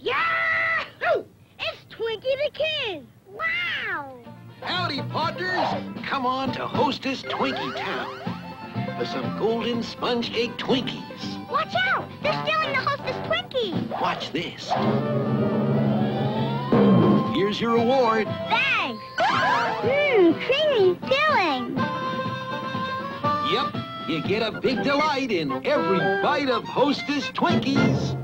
Yahoo! It's Twinkie the Kid. Wow! Howdy, partners. Come on to Hostess Twinkie Town for some golden sponge cake Twinkies. Watch out! They're stealing the Hostess Twinkie. Watch this. Here's your reward. Thanks. Mmm, creamy filling. Yep, you get a big delight in every bite of Hostess Twinkies.